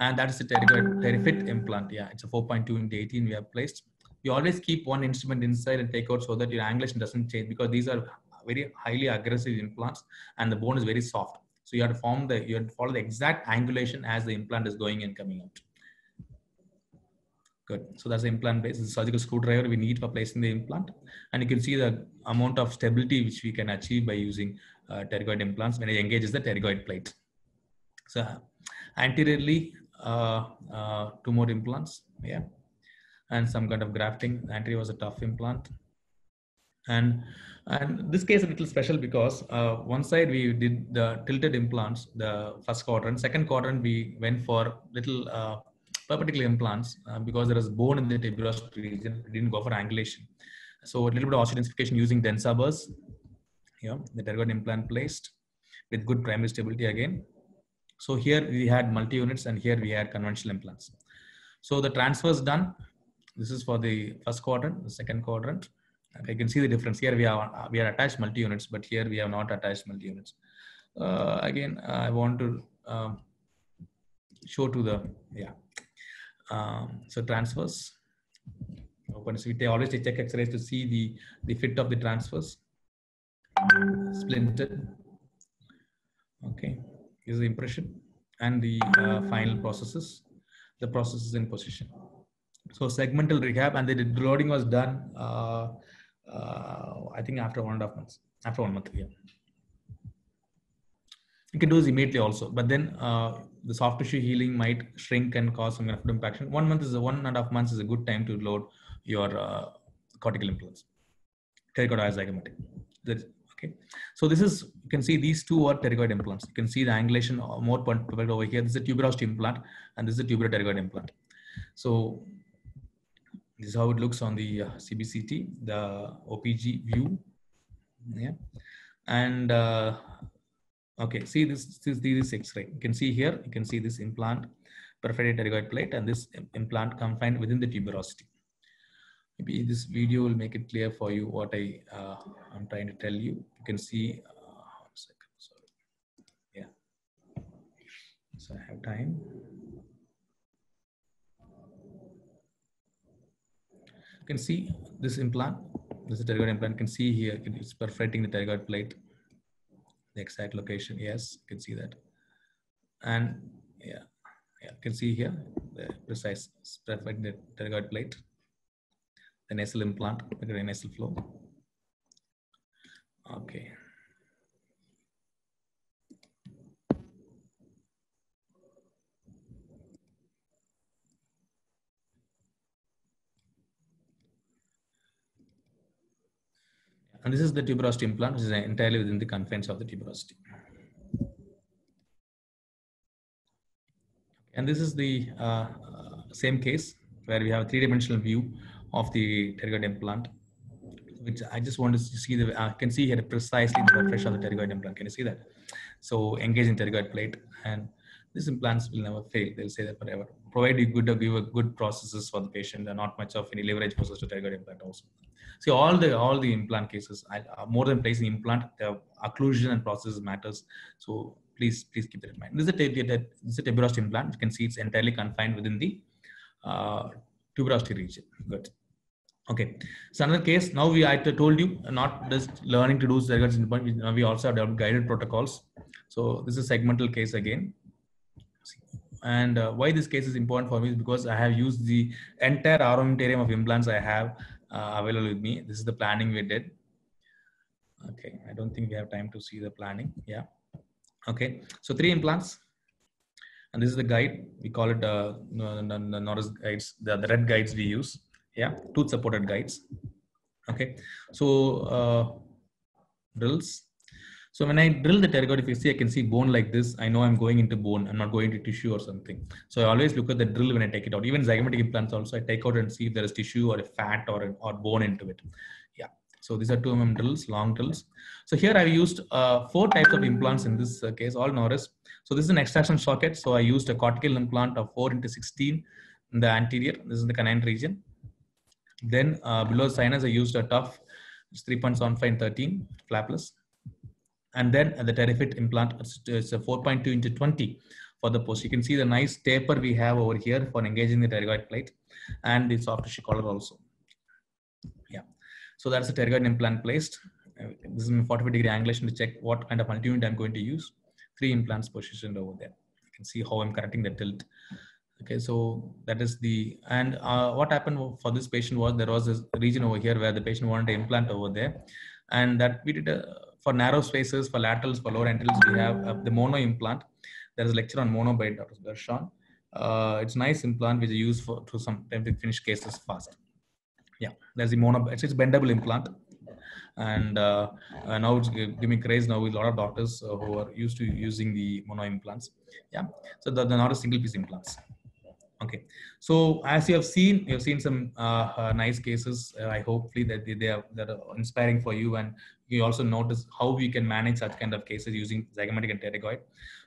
And that is the PteryFit implant. Yeah, it's a 4.2 into 18 we have placed. You always keep one instrument inside and take out so that your angulation doesn't change because these are very highly aggressive implants and the bone is very soft. So you have to form the, you have to follow the exact angulation as the implant is going and coming out. Good. So that's the implant base. Surgical screwdriver we need for placing the implant. And you can see the amount of stability which we can achieve by using uh, pterygoid implants when it engages the pterygoid plate. So anteriorly, uh, uh, two more implants. Yeah. And some kind of grafting. Anterior was a tough implant. And and this case is a little special because uh, one side we did the tilted implants, the first quadrant. Second quadrant we went for little uh, perpendicular implants uh, because was bone in the tuberous region. We didn't go for angulation. So a little bit of osteodensification using Densah burrs. Yeah, the pterygoid implant placed with good primary stability again. So here we had multi-units and here we had conventional implants. So the transfers done. This is for the first quadrant, the second quadrant. You can see the difference here. We are we are attached multi-units, but here we have not attached multi-units. Uh, again, I want to um, show to the yeah um, so transfers. Open so they always check X-rays to see the the fit of the transfers. Splinted. Okay, is the impression and the uh, final processes. The processes in position. So segmental rehab and the loading was done. Uh, uh, I think after one and a half months. After one month, yeah. You can do this immediately also, but then uh, the soft tissue healing might shrink and cause some kind of impaction. One month is a one and a half months is a good time to load your uh, cortical implants. Pterygoid zygomatic. Okay, so this is you can see these two are pterygoid implants. You can see the angulation more perfect over here. This is a tuberous implant, and this is a tubular pterygoid implant. So this is how it looks on the uh, CBCT, the OPG view. Yeah, and uh, Okay, see this, this, is this X-ray. You can see here, you can see this implant, perforated pterygoid plate, and this implant confined within the tuberosity. Maybe this video will make it clear for you what I uh, I'm trying to tell you. You can see. Uh, one second, sorry. Yeah. So I have time. Can see this implant. This is pterygoid implant. You can see here it's perforating the pterygoid plate the exact location. Yes, you can see that. And yeah, yeah, you can see here the precise perfect the pterygoid plate, the nasal implant, the nasal flow. Okay. And this is the tuberosity implant, which is entirely within the confines of the tuberosity. And this is the uh, same case where we have a three-dimensional view of the pterygoid implant. which I just want to see the, I can see here precisely the pressure of the pterygoid implant. Can you see that? So engaging pterygoid plate and these implants will never fail. They'll say that forever. Provide you good, give a good processes for the patient and not much of any leverage process to pterygoid implant also. See all the all the implant cases, I, uh, more than placing implant, the occlusion and process matters. So please please keep that in mind. This is a, this is a tuberosity implant. You can see it's entirely confined within the uh, tuberosity region. Good. Okay. So another case. Now we I told you not just learning to do surrogates in we also have guided protocols. So this is segmental case again. And uh, why this case is important for me is because I have used the entire armamentarium of implants I have uh, available with me. This is the planning we did. Okay, I don't think we have time to see the planning. Yeah. Okay, so three implants. And this is the guide. We call it uh, the Noris guides, the, the red guides we use. Yeah, tooth supported guides. Okay, so uh, drills so when I drill the pterygoid, if you see, I can see bone like this. I know I'm going into bone. I'm not going to tissue or something. So I always look at the drill when I take it out. Even zygomatic implants also, I take out and see if there is tissue or a fat or, or bone into it. Yeah. So these are 2 mm drills, long drills. So here I've used uh, four types of implants in this uh, case, all Noris. So this is an extraction socket. So I used a cortical implant of 4 into 16 in the anterior. This is the canine region. Then uh, below sinus, I used a tough, it's 3.75 13 flapless and then the PteryFit implant is a 4.2 into 20 for the post. You can see the nice taper we have over here for engaging the pterygoid plate and the soft tissue collar also. Yeah, so that's the pterygoid implant placed. This is a 45 degree angulation to check what kind of multi-unit I'm going to use. Three implants positioned over there. You can see how I'm correcting the tilt. Okay, so that is the, and uh, what happened for this patient was there was a region over here where the patient wanted to implant over there. And that we did a for narrow spaces, for laterals, for lower anteriors, we have uh, the mono implant. There is a lecture on mono by Dr. Gershon. Uh, it's a nice implant which is used for to some time to finish cases fast. Yeah, there's the mono. It's, it's bendable implant, and uh, now it's giving craze now with a lot of doctors uh, who are used to using the mono implants. Yeah, so they're not a single piece implants. Okay, so as you have seen, you have seen some uh, uh, nice cases. Uh, I hopefully that they, they, are that are inspiring for you, and you also notice how we can manage such kind of cases using zygomatic and pterygoid.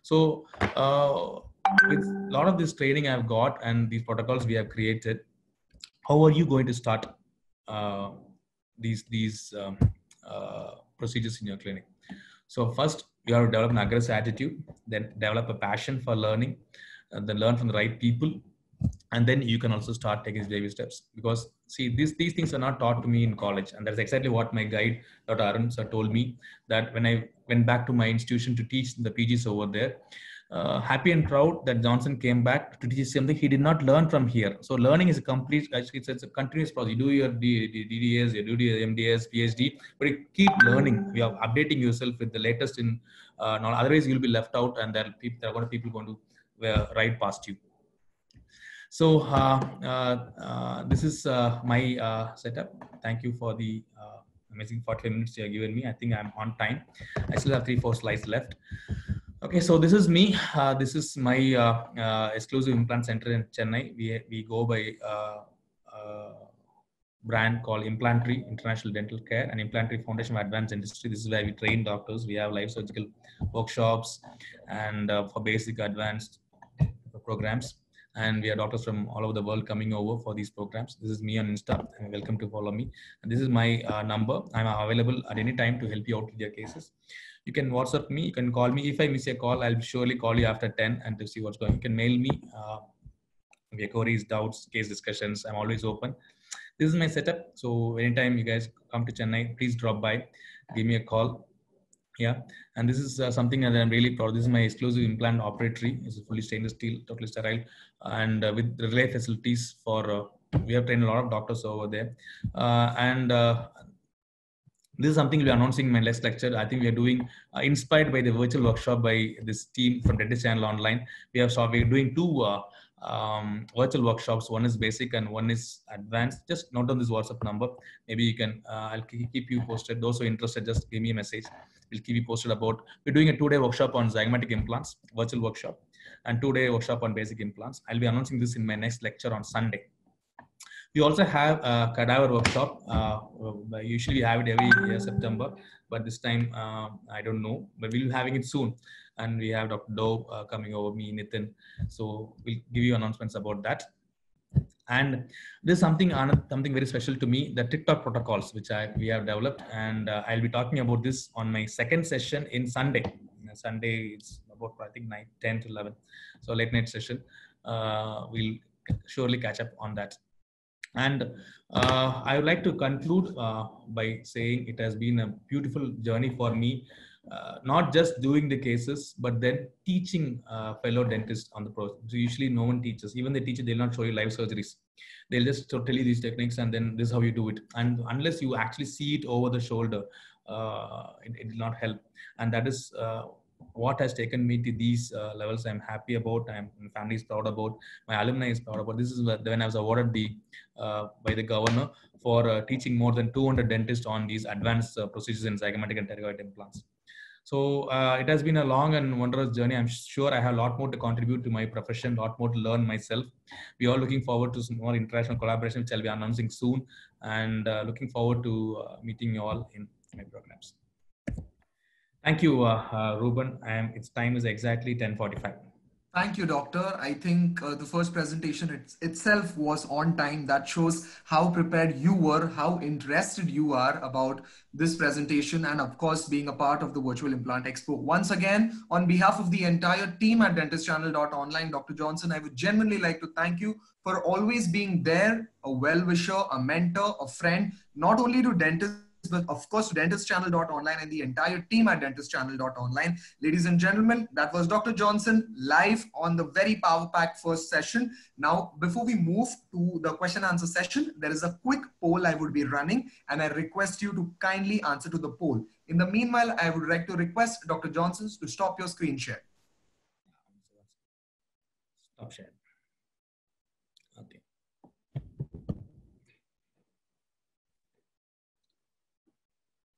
So uh, with a lot of this training I've got and these protocols we have created, how are you going to start uh, these these um, uh, procedures in your clinic? So first, you have to develop an aggressive attitude, then develop a passion for learning, and then learn from the right people, and then you can also start taking baby steps. Because see these these things are not taught to me in college. And that's exactly what my guide dr arun sir told me that when i went back to my institution to teach the pgs over there uh, happy and proud that johnson came back to teach something he did not learn from here. So learning is a complete it's, it's a continuous process. You do your dds you do your mds phd but you keep learning. You are updating yourself with the latest in uh, otherwise you'll be left out and there are people there are going to people going to uh, ride past you so uh, uh, uh, this is my setup. Thank you for the amazing 40 minutes you have given me. I think I'm on time. I still have three, four slides left. Okay, so this is me. Uh, this is my uh, uh, exclusive implant center in Chennai. We, we go by a brand called Implantry International Dental Care and Implantry Foundation of Advanced Industry. This is where we train doctors. We have live surgical workshops and for basic advanced programs and we have doctors from all over the world coming over for these programs. This is me on Insta welcome to follow me. And this is my uh, number. I'm available at any time to help you out with your cases. You can WhatsApp me, you can call me. If I miss a call, I'll surely call you after 10 and to see what's going. You can mail me uh, your queries, doubts, case discussions. I'm always open. This is my setup. So anytime you guys come to Chennai, please drop by, give me a call yeah and this is uh, something that i'm really proud of. this is my exclusive implant operatory it's a fully stainless steel totally sterile and uh, with relay facilities for uh, we have trained a lot of doctors over there uh, and uh, this is something we're announcing in my next lecture. I think we are doing uh, inspired by the virtual workshop by this team from Dentist Channel Online. We have so we're doing two um, virtual workshops. One is basic and one is advanced. Just note on this WhatsApp number. Maybe you can, I'll keep you posted. Those who are interested, just give me a message. We'll keep you posted about, we're doing a two day workshop on zygomatic implants, virtual workshop, and two day workshop on basic implants. I'll be announcing this in my next lecture on Sunday. We also have a cadaver workshop. Uh, usually we have it every year, September, but this time uh, I don't know, but we'll be having it soon. And we have Dr. Doe uh, coming over, me, Nitin. So we'll give you announcements about that. And there's something something very special to me, the TikTok protocols, which I we have developed, and uh, I'll be talking about this on my second session in Sunday. Sunday it's about I think 9, 10 to 11, so late night session. Uh, we'll surely catch up on that. And uh, I would like to conclude uh, by saying it has been a beautiful journey for me, uh, not just doing the cases, but then teaching uh, fellow dentists on the process. So usually no one teaches, even the teacher, they'll not show you live surgeries. They'll just tell you these techniques and then this is how you do it. And unless you actually see it over the shoulder, uh, it, will not help. And that is uh, what has taken me to these uh, levels i'm happy about i'm my family is proud about my alumni is proud about this is when i was awarded the uh, by the governor for teaching more than 200 dentists on these advanced procedures in zygomatic and pterygoid implants so uh, it has been a long and wondrous journey i'm sure i have a lot more to contribute to my profession a lot more to learn myself we are looking forward to some more international collaboration which i'll be announcing soon and uh, looking forward to meeting you all in my programs Thank you, uh, uh, Ruben. Um, its time is exactly 10:45. Thank you, Doctor. I think uh, the first presentation it, itself was on time. That shows how prepared you were, how interested you are about this presentation, and of course, being a part of the Virtual Implant Expo. Once again, on behalf of the entire team at dentistchannel.online, Dr. Johnson, I would genuinely like to thank you for always being there, a well-wisher, a mentor, a friend, not only to dentists, but of course to dentistchannel.online and the entire team at dentistchannel.online. Ladies and gentlemen, that was Dr. Johnson live on the very power packed first session. Now, before we move to the question answer session, there is a quick poll I would be running and I request you to kindly answer to the poll. In the meanwhile, I would like to request Dr. Johnson to stop your screen share. Stop share.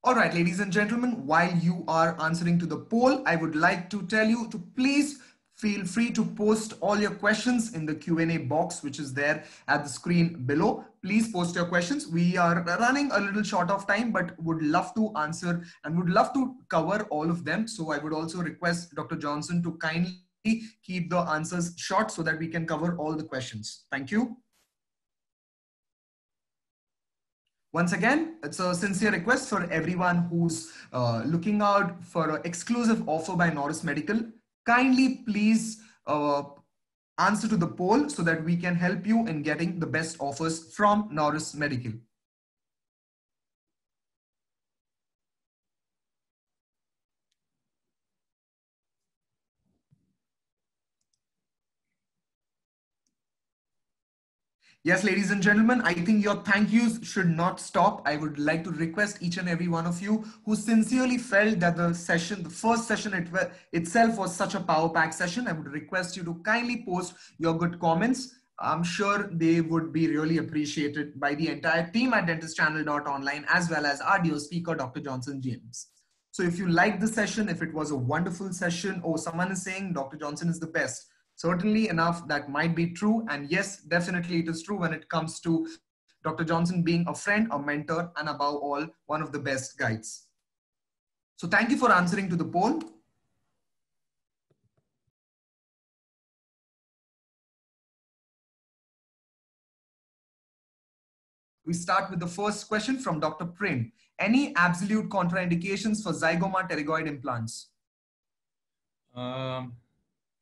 All right, ladies and gentlemen, while you are answering to the poll, I would like to tell you to please feel free to post all your questions in the Q&A box, which is there at the screen below. Please post your questions. We are running a little short of time, but would love to answer and would love to cover all of them. So I would also request Dr. Johnson to kindly keep the answers short so that we can cover all the questions. Thank you. Once again, it's a sincere request for everyone who's uh, looking out for an exclusive offer by Noris Medical. Kindly please uh, answer to the poll so that we can help you in getting the best offers from Noris Medical. Yes, ladies and gentlemen, I think your thank yous should not stop. I would like to request each and every one of you who sincerely felt that the session, the first session it, itself was such a power pack session. I would request you to kindly post your good comments. I'm sure they would be really appreciated by the entire team at dentistchannel.online as well as our dear speaker, Dr. Johnson James. So if you like the session, if it was a wonderful session, or someone is saying Dr. Johnson is the best, certainly enough that might be true. And yes, definitely it is true when it comes to Dr. Johnson being a friend, a mentor, and above all, one of the best guides. So thank you for answering to the poll. We start with the first question from Dr. Prem. Any absolute contraindications for zygoma pterygoid implants? Um,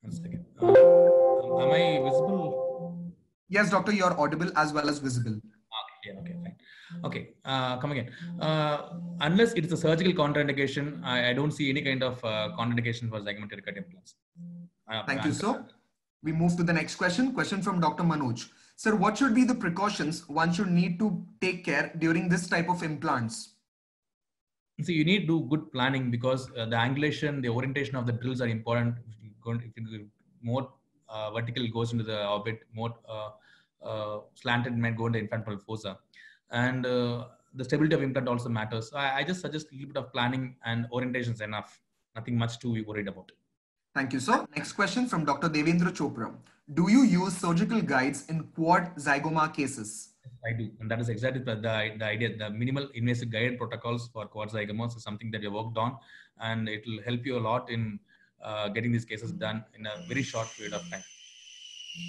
one second. Uh, am I visible? Yes, doctor, you're audible as well as visible. Okay, okay, fine. Okay, uh, come again. Uh, unless it is a surgical contraindication, I, I don't see any kind of uh, contraindication for zygomatic implants. Uh, Thank you, sir. We move to the next question. Question from Dr. Manoj. Sir, what should be the precautions one should need to take care during this type of implants? So you need to do good planning because uh, the angulation, the orientation of the drills are important going if more uh, vertical goes into the orbit, more uh, uh, slanted might go into infratemporal fossa, and uh, the stability of implant also matters. So I, I, just suggest a little bit of planning and orientation is enough. Nothing much to be worried about. Thank you, sir. Next question from Dr. Devendra Chopra. Do you use surgical guides in quad zygoma cases? I do, and that is exactly the, the, the idea. The minimal invasive guided protocols for quad zygomas is something that we worked on, and it will help you a lot in uh, getting these cases done in a very short period of time.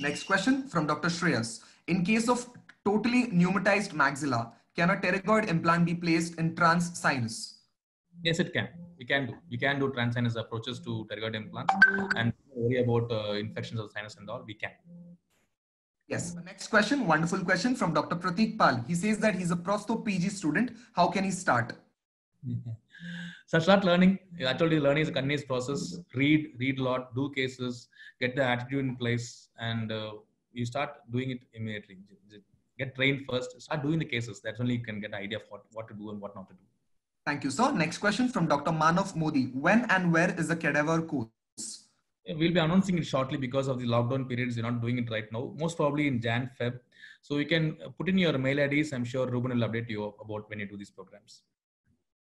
Next question from Dr. Shreyas. In case of totally pneumatized maxilla, can a pterygoid implant be placed in trans sinus? Yes, it can. We can do. We can do trans sinus approaches to pterygoid implants and worry about uh, infections of sinus and all. We can. Yes. Next question, wonderful question from Dr. Pratik Pal. He says that he's a prosto PG student. How can he start? so start learning. Actually, learning is a continuous process. Read, read a lot, do cases, get the attitude in place, and uh, you start doing it immediately. Get trained first. Start doing the cases. That's only you can get an idea of what, what to do and what not to do. Thank you, sir. Next question from Dr. Manav Modi. When and where is the cadaver course? We'll be announcing it shortly because of the lockdown periods. You're not doing it right now. Most probably in Jan, Feb. So you can put in your mail IDs. I'm sure Ruben will update you about when you do these programs.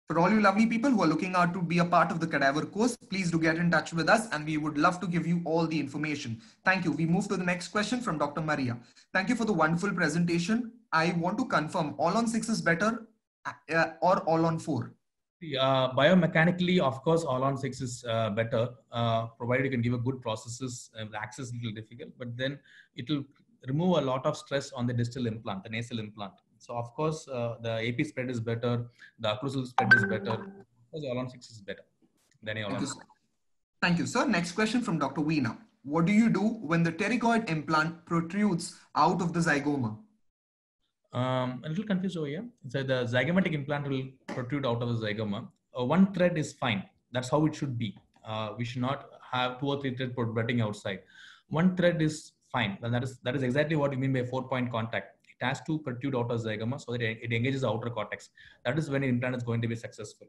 For all you lovely people who are looking out to be a part of the cadaver course, please do get in touch with us and we would love to give you all the information. Thank you. We move to the next question from Dr. Maria. Thank you for the wonderful presentation. I want to confirm all on six is better uh, or all on four? Uh, biomechanically, of course, all on six is uh, better, uh, provided you can give a good processes. Access is a little difficult, but then it will remove a lot of stress on the distal implant, the nasal implant. So, of course, uh, the AP spread is better, the occlusal spread is better, because all on six is better than all Thank on you, Thank you, sir. Next question from Dr. Veena. What do you do when the pterygoid implant protrudes out of the zygoma? Um, a little confused over here. So the zygomatic implant will protrude out of the zygoma. Uh, one thread is fine. That's how it should be. Uh, we should not have two or three threads protruding outside. One thread is fine. And that is that is exactly what you mean by four-point contact. Has to protrude out of zygoma so that it engages the outer cortex. That is when the implant is going to be successful.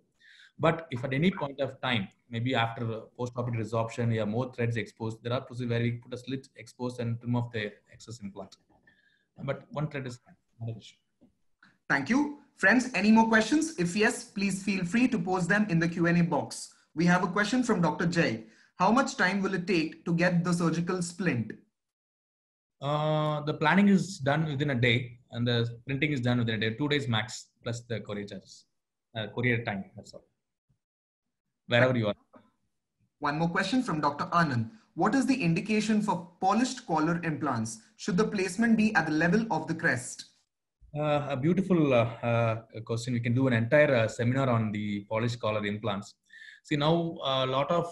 But if at any point of time, maybe after post-operative resorption, you have more threads exposed, there are procedures where we put a slit exposed and remove the excess implant. But one thread is not fine. Thank you. Friends, any more questions? If yes, please feel free to post them in the Q&A box. We have a question from Dr. Jay. How much time will it take to get the surgical splint? Uh, the planning is done within a day and the printing is done within a day, two days max plus the courier charges, uh, courier time, that's all. Wherever you are. One more question from Dr. Anand. What is the indication for polished collar implants? Should the placement be at the level of the crest? Uh, a beautiful uh, uh, question. We can do an entire seminar on the polished collar implants. See, now a lot of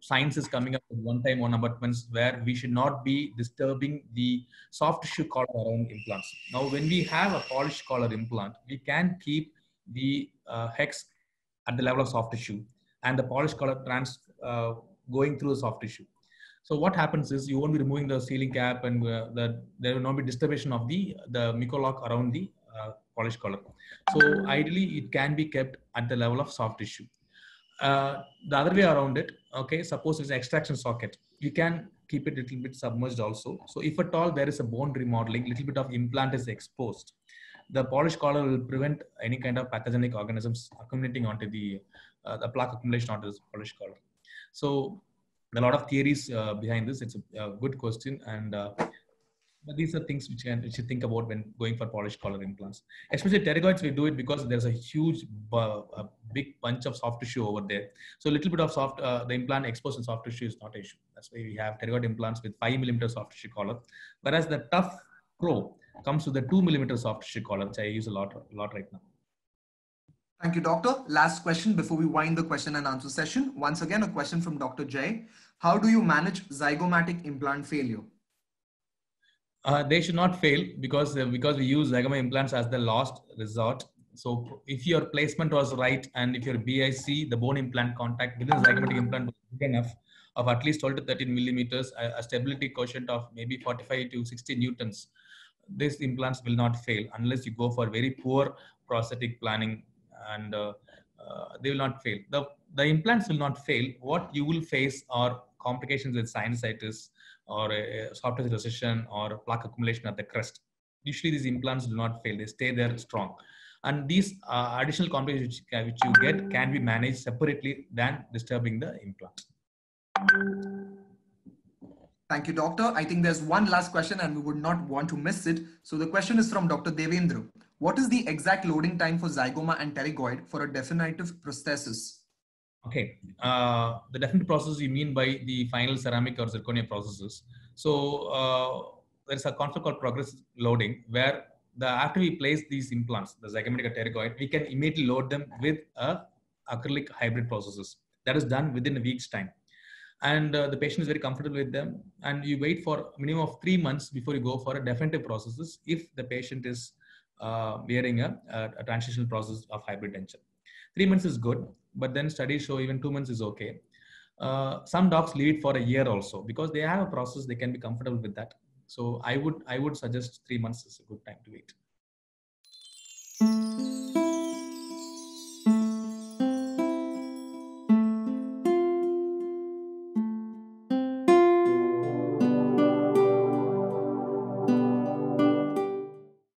science is coming up with one-time one abutments where we should not be disturbing the soft tissue collar around implants. Now, when we have a polished collar implant, we can keep the hex at the level of soft tissue and the polished collar trans uh, going through the soft tissue. So what happens is you won't be removing the sealing cap and uh, the, there will not be disturbation of the, the Micolock around the uh, polish collar. So ideally it can be kept at the level of soft tissue. Uh, the other way around it, okay, suppose it's an extraction socket, you can keep it a little bit submerged also. So if at all there is a bone remodeling, little bit of implant is exposed, the polish collar will prevent any kind of pathogenic organisms accumulating onto the, uh, the plaque accumulation onto the polish collar. So a lot of theories uh, behind this. It's a, a good question, and uh, but these are things which, can, which you think about when going for polished collar implants. Especially pterygoids, we do it because there's a huge, a big bunch of soft tissue over there. So a little bit of soft, uh, the implant exposed in soft tissue is not an issue. That's why we have pterygoid implants with five millimeter soft tissue collar, whereas the tough pro comes with the two millimeter soft tissue collar, which I use a lot, a lot right now. Thank you, Doctor. Last question before we wind the question and answer session. Once again, a question from Dr. Jay. How do you manage zygomatic implant failure? Uh, they should not fail because uh, because we use zygoma implants as the last resort. So if your placement was right and if your BIC, the bone implant contact within the zygomatic implant was big enough of at least 12 to 13 millimeters, a, a stability quotient of maybe 45 to 60 newtons, these implants will not fail unless you go for very poor prosthetic planning and uh, uh, they will not fail. The, the implants will not fail. What you will face are complications with sinusitis or a soft tissue recession or plaque accumulation at the crest. Usually these implants do not fail. They stay there strong. And these uh, additional complications which, which you get can be managed separately than disturbing the implant. Thank you, doctor. I think there's one last question and we would not want to miss it. So the question is from Dr. Devendra. What is the exact loading time for zygoma and pterygoid for a definitive prosthesis? Okay, uh, the definitive process you mean by the final ceramic or zirconia processes. So uh, there's a concept called progress loading where the after we place these implants, the zygomatic pterygoid, we can immediately load them with a acrylic hybrid processes. That is done within a week's time and uh, the patient is very comfortable with them and you wait for a minimum of three months before you go for a definitive processes if the patient is uh, wearing a, a, transitional process of hybrid denture three months is good but then studies show even two months is okay. Uh, some docs leave it for a year also because they have a process they can be comfortable with that. So i would i would suggest three months is a good time to wait